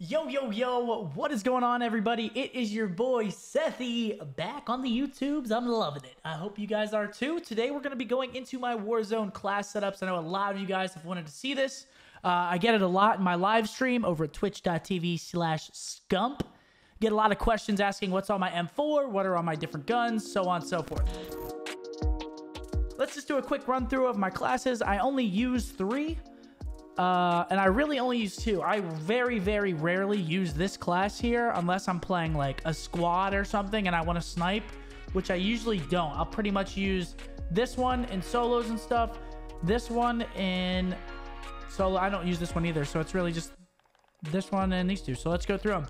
Yo, yo, yo, what is going on, everybody? It is your boy Sethy back on the YouTubes. I'm loving it. I hope you guys are too. Today, we're going to be going into my Warzone class setups. I know a lot of you guys have wanted to see this. Uh, I get it a lot in my live stream over at twitch.tv slash scump. Get a lot of questions asking what's on my M4, what are on my different guns, so on and so forth. Let's just do a quick run through of my classes. I only use three. Uh, and I really only use two. I very, very rarely use this class here unless I'm playing like a squad or something and I want to snipe, which I usually don't. I'll pretty much use this one in solos and stuff, this one in solo. I don't use this one either, so it's really just this one and these two. So let's go through them.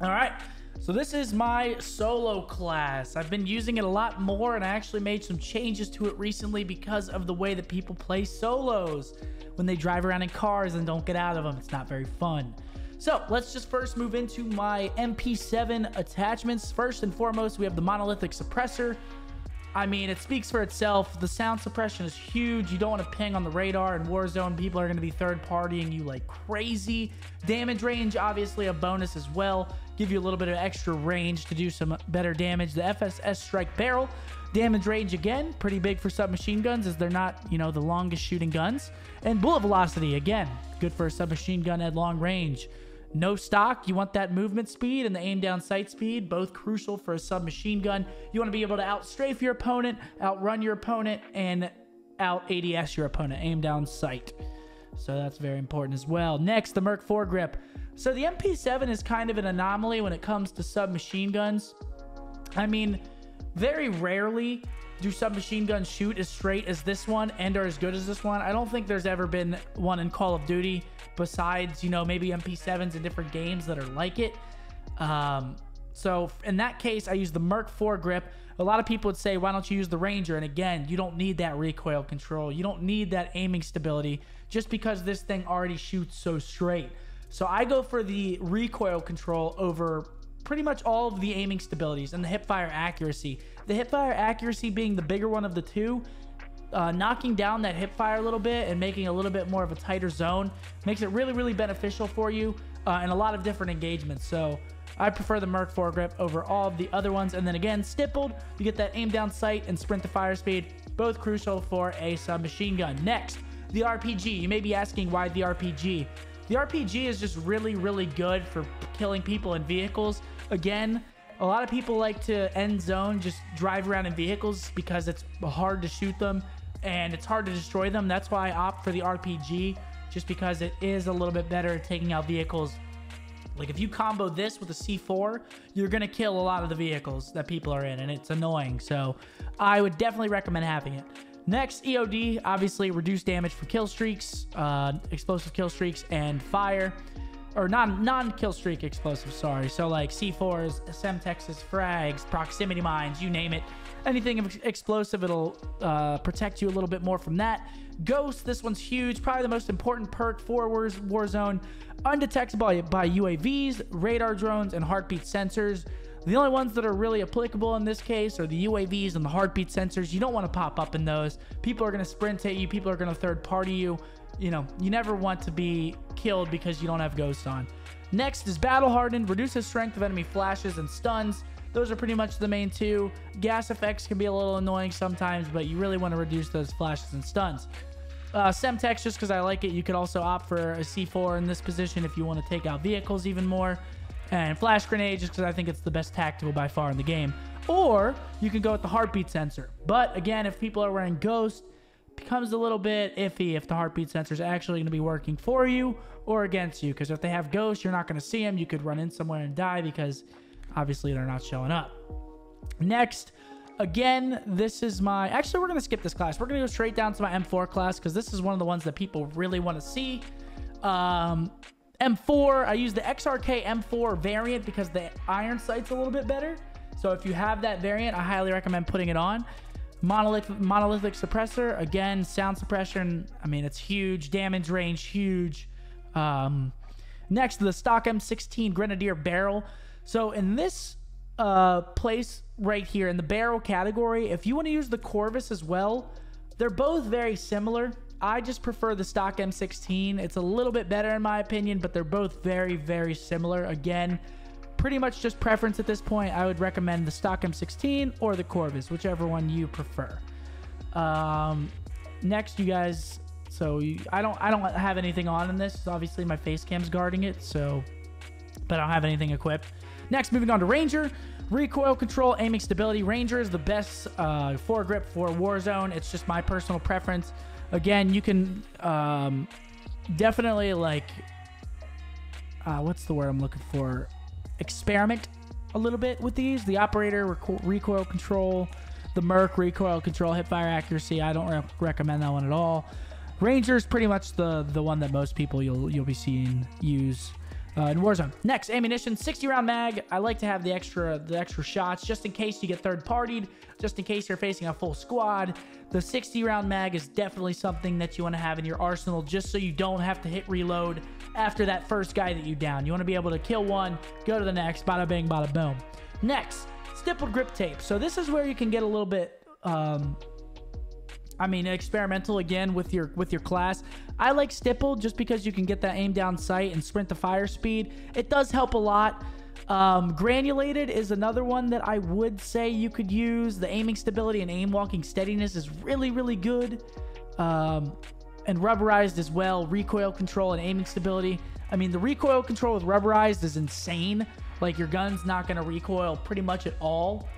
All right. So this is my solo class. I've been using it a lot more and I actually made some changes to it recently because of the way that people play solos when they drive around in cars and don't get out of them. It's not very fun. So let's just first move into my MP7 attachments. First and foremost, we have the monolithic suppressor. I mean, it speaks for itself. The sound suppression is huge. You don't want to ping on the radar in Warzone. People are going to be third partying you like crazy. Damage range, obviously a bonus as well. Give you a little bit of extra range to do some better damage. The FSS Strike Barrel, damage range again, pretty big for submachine guns as they're not, you know, the longest shooting guns. And bullet velocity, again, good for a submachine gun at long range. No stock, you want that movement speed and the aim down sight speed, both crucial for a submachine gun. You want to be able to outstrafe your opponent, outrun your opponent, and out ADS your opponent, aim down sight. So that's very important as well. Next, the Merc foregrip. So the MP7 is kind of an anomaly when it comes to submachine guns. I mean, very rarely do submachine guns shoot as straight as this one and are as good as this one. I don't think there's ever been one in Call of Duty besides, you know, maybe MP7s in different games that are like it. Um, so in that case, I use the Merc foregrip. A lot of people would say, why don't you use the Ranger? And again, you don't need that recoil control. You don't need that aiming stability just because this thing already shoots so straight. So I go for the recoil control over pretty much all of the aiming stabilities and the hipfire accuracy. The hipfire accuracy being the bigger one of the two, uh, knocking down that hipfire a little bit and making a little bit more of a tighter zone makes it really, really beneficial for you uh, in a lot of different engagements. So I prefer the Merc foregrip over all of the other ones. And then again, stippled, you get that aim down sight and sprint to fire speed, both crucial for a submachine gun. Next, the RPG. You may be asking why the RPG. The RPG is just really, really good for killing people in vehicles. Again, a lot of people like to end zone, just drive around in vehicles because it's hard to shoot them and it's hard to destroy them. That's why I opt for the RPG, just because it is a little bit better at taking out vehicles. Like if you combo this with a C4, you're gonna kill a lot of the vehicles that people are in, and it's annoying. So I would definitely recommend having it. Next, EOD, obviously reduced damage for kill streaks, uh, explosive kill streaks, and fire. Or non non kill streak explosive, sorry. So like C4s, Semtexes, frags, proximity mines, you name it. Anything explosive, it'll uh, protect you a little bit more from that. Ghost, this one's huge. Probably the most important perk for Warzone. Undetectable by UAVs, radar drones, and heartbeat sensors. The only ones that are really applicable in this case are the UAVs and the heartbeat sensors. You don't want to pop up in those. People are going to sprint at you. People are going to third party you. You know, you never want to be killed because you don't have Ghost on. Next is Battle Hardened. Reduces strength of enemy flashes and stuns. Those are pretty much the main two. Gas effects can be a little annoying sometimes, but you really want to reduce those flashes and stuns. Uh, Semtex, just because I like it, you could also opt for a C4 in this position if you want to take out vehicles even more and flash grenade just because I think it's the best tactical by far in the game. Or you can go with the heartbeat sensor. But again, if people are wearing Ghost, becomes a little bit iffy if the heartbeat sensor is actually going to be working for you or against you. Because if they have Ghost, you're not going to see them. You could run in somewhere and die because obviously they're not showing up. Next, again, this is my... Actually, we're going to skip this class. We're going to go straight down to my M4 class because this is one of the ones that people really want to see. Um, M4, I use the XRK M4 variant because the iron sight's a little bit better. So if you have that variant, I highly recommend putting it on. Monolithic, monolithic suppressor, again, sound suppression. I mean, it's huge. Damage range, huge. Um, next, the stock M16 Grenadier barrel. So in this uh, place right here, in the barrel category, if you want to use the Corvus as well, they're both very similar. I just prefer the stock M16. It's a little bit better in my opinion, but they're both very, very similar. Again, pretty much just preference at this point. I would recommend the stock M16 or the Corvus, whichever one you prefer. Um, next, you guys. So you, I don't I don't have anything on in this. Obviously, my face cam's guarding it, so but I don't have anything equipped. Next, moving on to Ranger. Recoil control, aiming stability. Ranger is the best uh, foregrip for Warzone. It's just my personal preference. Again, you can um, definitely like, uh, what's the word I'm looking for? Experiment a little bit with these. The operator reco- recoil control, the Merc recoil control, hip fire accuracy. I don't re- recommend that one at all. Ranger is pretty much the the one that most people you'll you'll be seeing use uh, in Warzone. Next, ammunition, 60 round mag. I like to have the extra the extra shots just in case you get third partied, just in case you're facing a full squad. The 60 round mag is definitely something that you want to have in your arsenal just so you don't have to hit reload after that first guy that you down. You want to be able to kill one, go to the next, bada bing, bada boom. Next, stippled grip tape. So this is where you can get a little bit um, I mean, experimental again with your with your class. I like stipple just because you can get that aim down sight and sprint to fire speed. It does help a lot. Um, granulated is another one that I would say you could use. The aiming stability and aim walking steadiness is really really good. Um, and rubberized as well. Recoil control and aiming stability. I mean, the recoil control with rubberized is insane. Like your gun's not going to recoil pretty much at all.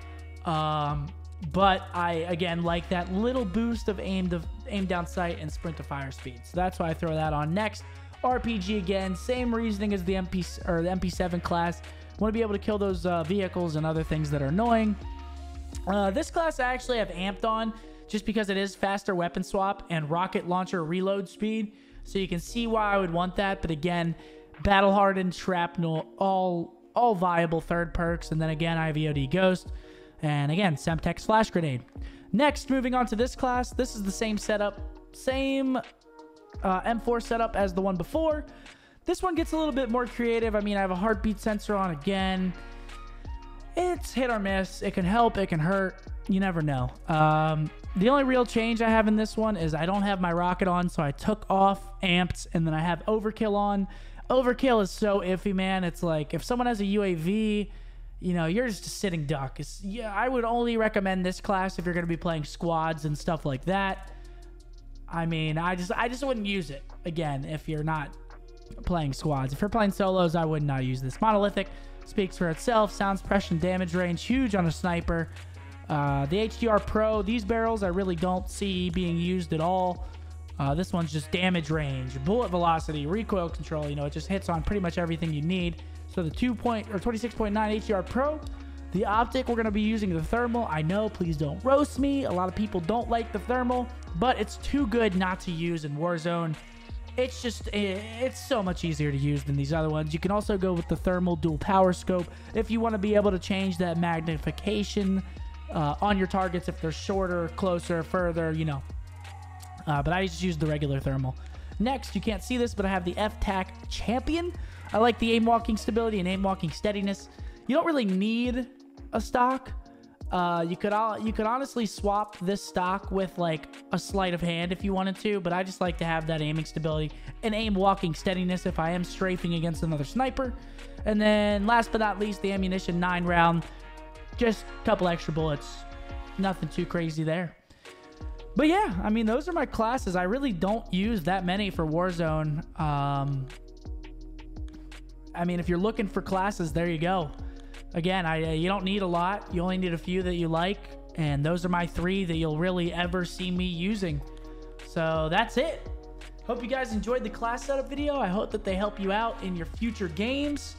Um, but I again like that little boost of aim to aim down sight and sprint to fire speed. So that's why I throw that on next. RPG again, same reasoning as the MP or the MP7 class. Want to be able to kill those uh, vehicles and other things that are annoying. Uh, this class I actually have amped on just because it is faster weapon swap and rocket launcher reload speed. So you can see why I would want that. But again, battle hardened shrapnel, all all viable third perks. And then again, I have EOD Ghost. And again, Semtex Flash Grenade. Next, moving on to this class. This is the same setup, same uh, M4 setup as the one before. This one gets a little bit more creative. I mean, I have a heartbeat sensor on again. It's hit or miss. It can help, it can hurt. You never know. Um, the only real change I have in this one is I don't have my rocket on, so I took off amped, and then I have overkill on. Overkill is so iffy, man. It's like if someone has a UAV you know, you're just a sitting duck. It's, yeah, I would only recommend this class if you're going to be playing squads and stuff like that. I mean, I just I just wouldn't use it again if you're not playing squads. If you're playing solos, I would not use this. Monolithic speaks for itself. Sound suppression, damage range, huge on a sniper. Uh, the HDR Pro, these barrels I really don't see being used at all. Uh, this one's just damage range, bullet velocity, recoil control. You know, it just hits on pretty much everything you need. So the 2 point or 26.9 HDR Pro, the optic, we're going to be using the thermal. I know, please don't roast me. A lot of people don't like the thermal, but it's too good not to use in Warzone. It's just, eh, it's so much easier to use than these other ones. You can also go with the thermal dual power scope if you want to be able to change that magnification uh, on your targets if they're shorter, closer, further, you know. Uh, but I just use the regular thermal. Next, you can't see this, but I have the F-Tac Champion. I like the aim walking stability and aim walking steadiness. You don't really need a stock. Uh, you could all, you could honestly swap this stock with like a sleight of hand if you wanted to, but I just like to have that aiming stability and aim walking steadiness if I am strafing against another sniper. And then last but not least, the ammunition nine round, just a couple extra bullets, nothing too crazy there. But yeah, I mean those are my classes. I really don't use that many for Warzone. Um, I mean, if you're looking for classes, there you go. Again, I uh, you don't need a lot. You only need a few that you like, and those are my three that you'll really ever see me using. So that's it. Hope you guys enjoyed the class setup video. I hope that they help you out in your future games.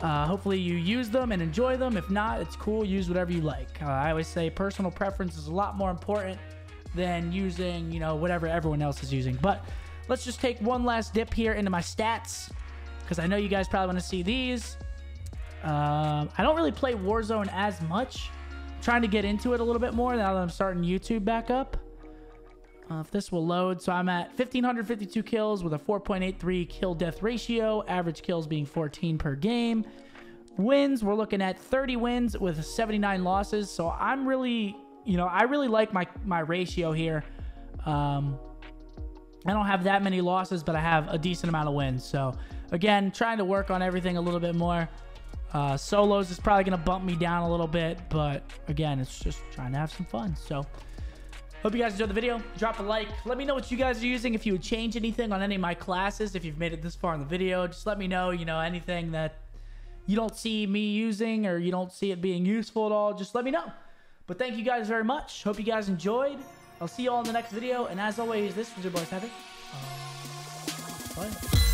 Uh, hopefully you use them and enjoy them. If not, it's cool. Use whatever you like. Uh, I always say personal preference is a lot more important than using, you know, whatever everyone else is using. But let's just take one last dip here into my stats because I know you guys probably want to see these. Um, I don't really play Warzone as much. I'm trying to get into it a little bit more now that I'm starting YouTube back up. Uh, if this will load, so I'm at 1,552 kills with a 4.83 kill death ratio, average kills being 14 per game. Wins, we're looking at 30 wins with 79 losses. So I'm really, you know, I really like my my ratio here. Um, I don't have that many losses, but I have a decent amount of wins. So again, trying to work on everything a little bit more. Uh, solos is probably going to bump me down a little bit, but again, it's just trying to have some fun. So hope you guys enjoyed the video. Drop a like. Let me know what you guys are using. If you would change anything on any of my classes, if you've made it this far in the video, just let me know, you know, anything that you don't see me using or you don't see it being useful at all, just let me know. But thank you guys very much. Hope you guys enjoyed. I'll see you all in the next video. And as always, this was your boy Seven. Uh, bye.